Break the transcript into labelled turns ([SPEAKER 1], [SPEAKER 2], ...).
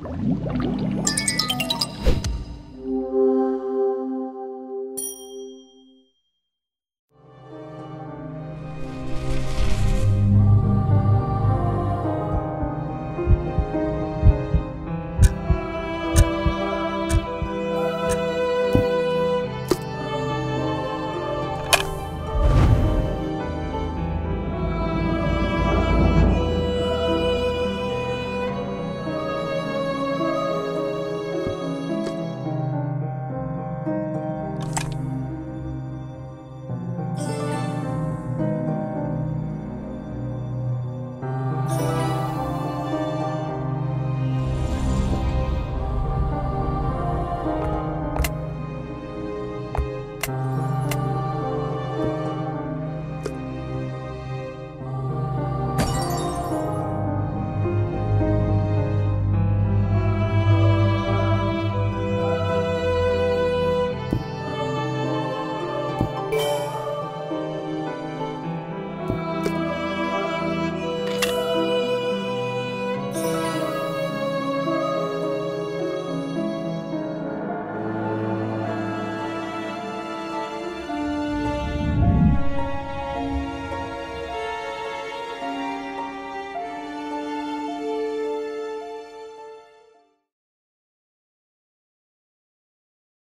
[SPEAKER 1] Música